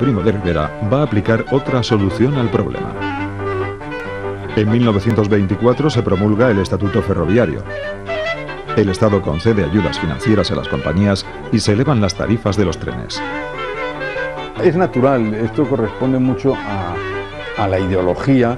Primo de Rivera va a aplicar otra solución al problema. En 1924 se promulga el Estatuto Ferroviario. El Estado concede ayudas financieras a las compañías y se elevan las tarifas de los trenes. Es natural, esto corresponde mucho a, la ideología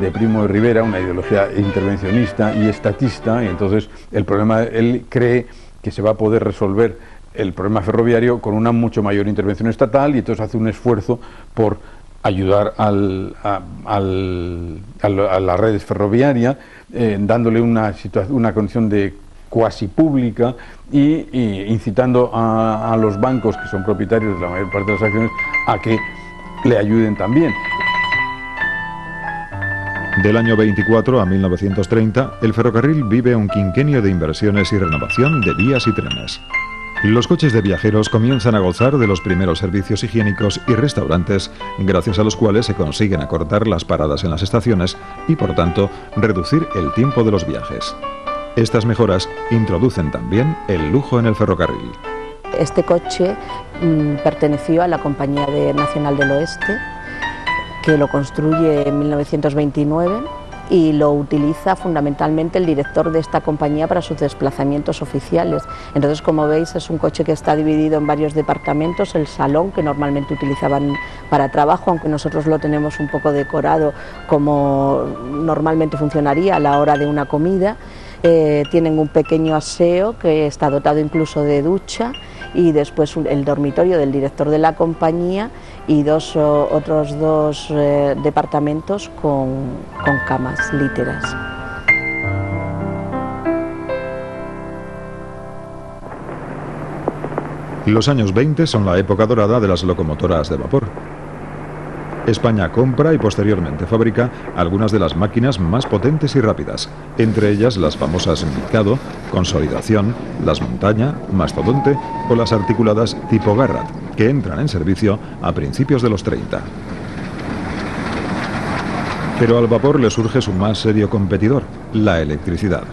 de Primo de Rivera, una ideología intervencionista y estatista, y entonces el problema, él cree que se va a poder resolver el problema ferroviario con una mucho mayor intervención estatal y entonces hace un esfuerzo por ayudar al, a, al, a, la red ferroviaria, eh, dándole una, una condición de cuasi pública y incitando a, a los bancos, que son propietarios de la mayor parte de las acciones, a que le ayuden también. Del año 24 a 1930, el ferrocarril vive un quinquenio de inversiones y renovación de vías y trenes. Los coches de viajeros comienzan a gozar de los primeros servicios higiénicos y restaurantes, gracias a los cuales se consiguen acortar las paradas en las estaciones y, por tanto, reducir el tiempo de los viajes. Estas mejoras introducen también el lujo en el ferrocarril. Este coche mmm, perteneció a la Compañía de Nacional del Oeste que lo construye en 1929 y lo utiliza fundamentalmente el director de esta compañía para sus desplazamientos oficiales. Entonces, como veis, es un coche que está dividido en varios departamentos, el salón que normalmente utilizaban para trabajo, aunque nosotros lo tenemos un poco decorado como normalmente funcionaría a la hora de una comida. Tienen un pequeño aseo que está dotado incluso de ducha y después el dormitorio del director de la compañía y dos, otros dos eh, departamentos con, con camas literas. Los años 20 son la época dorada de las locomotoras de vapor. España compra y posteriormente fabrica algunas de las máquinas más potentes y rápidas, entre ellas las famosas Mikado, Consolidación, las Montaña, Mastodonte o las articuladas tipo Garrat, que entran en servicio a principios de los 30. Pero al vapor le surge su más serio competidor, la electricidad.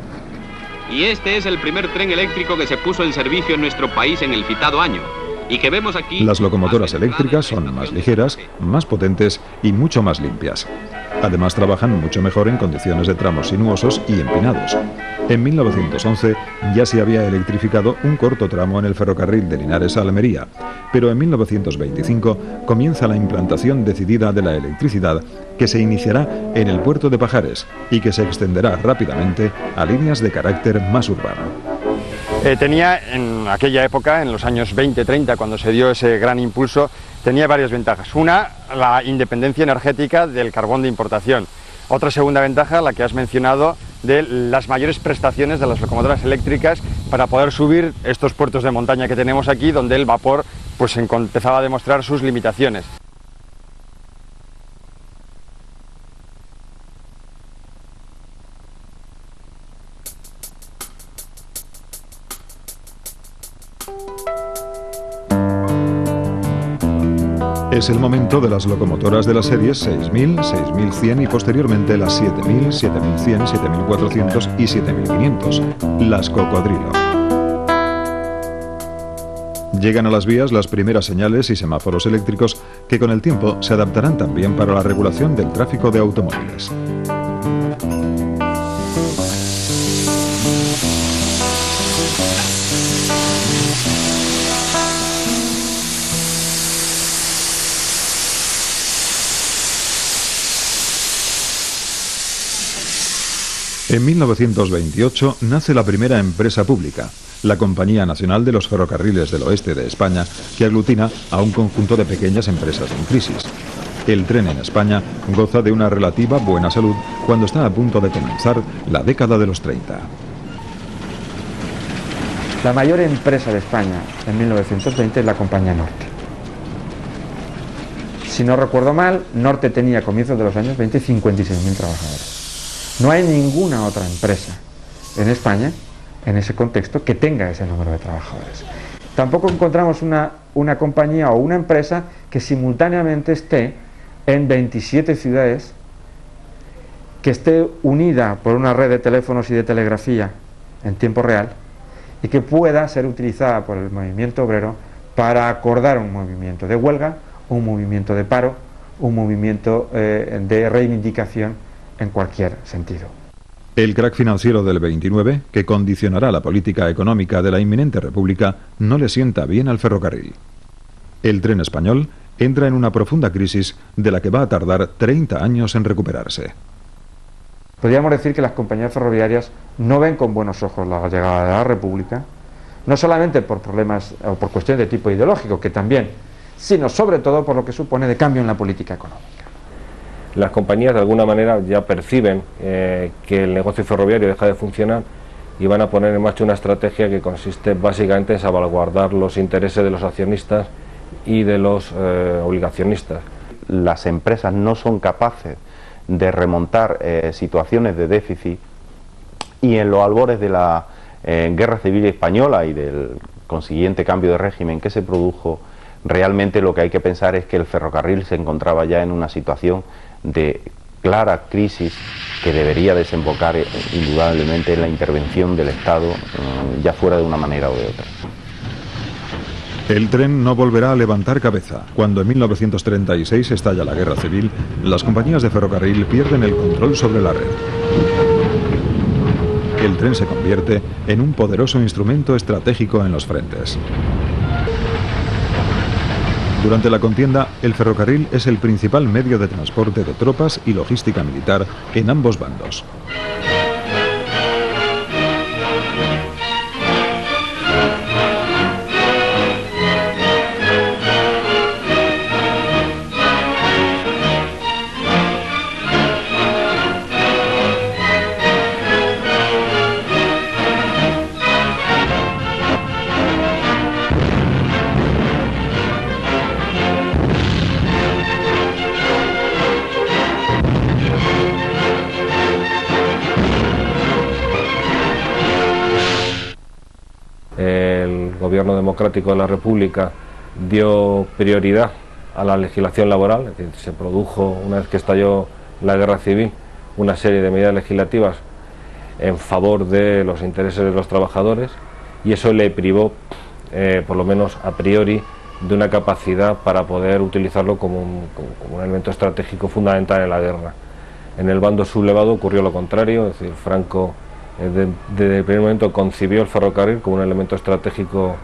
Y este es el primer tren eléctrico que se puso en servicio en nuestro país en el citado año. Y que vemos aquí Las locomotoras eléctricas son más ligeras, más potentes y mucho más limpias. Además trabajan mucho mejor en condiciones de tramos sinuosos y empinados. En 1911 ya se había electrificado un corto tramo en el ferrocarril de Linares a Almería, pero en 1925 comienza la implantación decidida de la electricidad que se iniciará en el puerto de Pajares y que se extenderá rápidamente a líneas de carácter más urbano. Eh, tenía en aquella época, en los años 20-30, cuando se dio ese gran impulso, tenía varias ventajas. Una, la independencia energética del carbón de importación. Otra segunda ventaja, la que has mencionado, de las mayores prestaciones de las locomotoras eléctricas para poder subir estos puertos de montaña que tenemos aquí, donde el vapor pues, empezaba a demostrar sus limitaciones. Es el momento de las locomotoras de las series 6000, 6100 y posteriormente las 7000, 7100, 7400 y 7500, las Cocodrilo. Llegan a las vías las primeras señales y semáforos eléctricos que con el tiempo se adaptarán también para la regulación del tráfico de automóviles. En 1928 nace la primera empresa pública, la Compañía Nacional de los Ferrocarriles del Oeste de España, que aglutina a un conjunto de pequeñas empresas en crisis. El tren en España goza de una relativa buena salud cuando está a punto de comenzar la década de los 30. La mayor empresa de España en 1920 es la Compañía Norte. Si no recuerdo mal, Norte tenía a comienzos de los años 20 56.000 trabajadores. No hay ninguna otra empresa en España, en ese contexto, que tenga ese número de trabajadores. Tampoco encontramos una, una compañía o una empresa que simultáneamente esté en 27 ciudades, que esté unida por una red de teléfonos y de telegrafía en tiempo real y que pueda ser utilizada por el movimiento obrero para acordar un movimiento de huelga un movimiento de paro, un movimiento eh, de reivindicación en cualquier sentido. El crack financiero del 29, que condicionará la política económica de la inminente república, no le sienta bien al ferrocarril. El tren español entra en una profunda crisis de la que va a tardar 30 años en recuperarse. Podríamos decir que las compañías ferroviarias no ven con buenos ojos la llegada de la República, no solamente por problemas o por cuestiones de tipo ideológico, que también, sino sobre todo por lo que supone de cambio en la política económica. Las compañías de alguna manera ya perciben eh, que el negocio ferroviario deja de funcionar y van a poner en marcha una estrategia que consiste básicamente en salvaguardar los intereses de los accionistas y de los eh, obligacionistas. Las empresas no son capaces de remontar eh, situaciones de déficit y en los albores de la guerra civil española y del consiguiente cambio de régimen que se produjo, realmente lo que hay que pensar es que el ferrocarril se encontraba ya en una situación de clara crisis que debería desembocar eh, indudablemente en la intervención del Estado, eh, ya fuera de una manera o de otra. El tren no volverá a levantar cabeza. Cuando en 1936 estalla la guerra civil, las compañías de ferrocarril pierden el control sobre la red. El tren se convierte en un poderoso instrumento estratégico en los frentes. Durante la contienda, el ferrocarril es el principal medio de transporte de tropas y logística militar en ambos bandos. Gobierno democrático de la República dio prioridad a la legislación laboral, se produjo una vez que estalló la guerra civil una serie de medidas legislativas en favor de los intereses de los trabajadores y eso le privó, eh, por lo menos a priori, de una capacidad para poder utilizarlo como un, como un, elemento estratégico fundamental en la guerra. En el bando sublevado ocurrió lo contrario, es decir, Franco eh, desde el primer momento concibió el ferrocarril como un elemento estratégico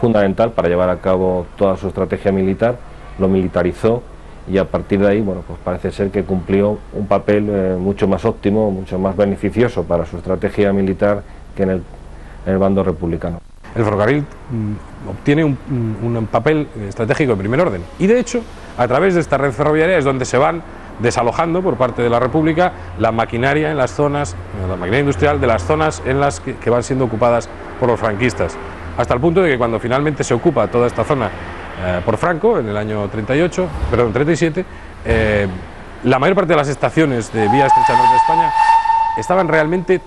fundamental para llevar a cabo toda su estrategia militar, lo militarizó y a partir de ahí, bueno, pues parece ser que cumplió un papel eh, mucho más óptimo, mucho más beneficioso para su estrategia militar que en el, bando republicano. El ferrocarril mm, obtiene un, un papel estratégico de primer orden y de hecho, a través de esta red ferroviaria es donde se van desalojando por parte de la República la maquinaria en las zonas, la maquinaria industrial de las zonas en las que, van siendo ocupadas por los franquistas. Hasta el punto de que cuando finalmente se ocupa toda esta zona eh, por Franco, en el año 38, perdón, 37, eh, la mayor parte de las estaciones de vía estrecha norte de España estaban realmente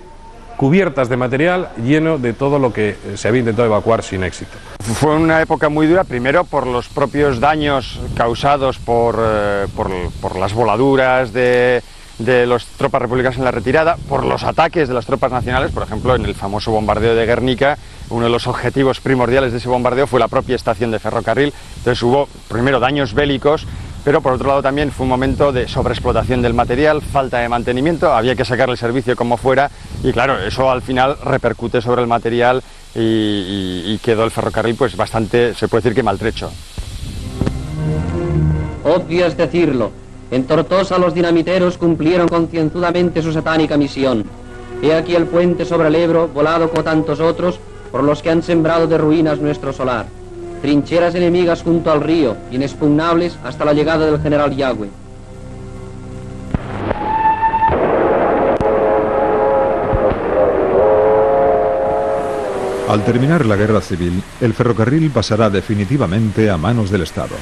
cubiertas de material lleno de todo lo que se había intentado evacuar sin éxito. Fue una época muy dura, primero por los propios daños causados por, eh, por, las voladuras de, de las tropas republicanas en la retirada, por los ataques de las tropas nacionales, por ejemplo, en el famoso bombardeo de Guernica, uno de los objetivos primordiales de ese bombardeo fue la propia estación de ferrocarril, entonces hubo primero daños bélicos pero por otro lado también fue un momento de sobreexplotación del material, falta de mantenimiento, había que sacar el servicio como fuera y claro, eso al final repercute sobre el material y, quedó el ferrocarril pues bastante, se puede decir que maltrecho. Es decirlo, en Tortosa los dinamiteros cumplieron concienzudamente su satánica misión. He aquí el puente sobre el Ebro, volado como tantos otros, por los que han sembrado de ruinas nuestro solar trincheras enemigas junto al río, inexpugnables hasta la llegada del general Yagüe. Al terminar la guerra civil, el ferrocarril pasará definitivamente a manos del Estado.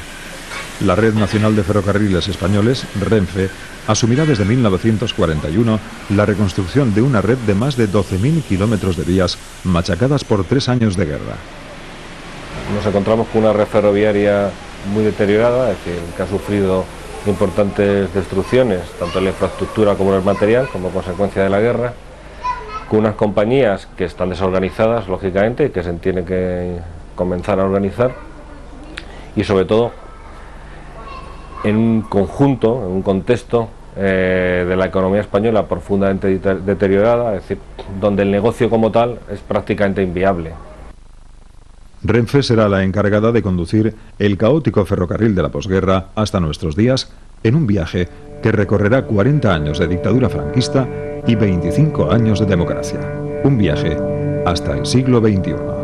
La Red Nacional de Ferrocarriles Españoles, Renfe, asumirá desde 1941 la reconstrucción de una red de más de 12.000 kilómetros de vías machacadas por tres años de guerra. Nos encontramos con una red ferroviaria muy deteriorada, es decir, que ha sufrido importantes destrucciones, tanto en la infraestructura como en el material, como consecuencia de la guerra, con unas compañías que están desorganizadas, lógicamente, y que se tienen que comenzar a organizar, y sobre todo en un conjunto, en un contexto eh, de la economía española profundamente deteriorada, es decir, donde el negocio como tal es prácticamente inviable. Renfe será la encargada de conducir el caótico ferrocarril de la posguerra hasta nuestros días en un viaje que recorrerá 40 años de dictadura franquista y 25 años de democracia. Un viaje hasta el siglo XXI.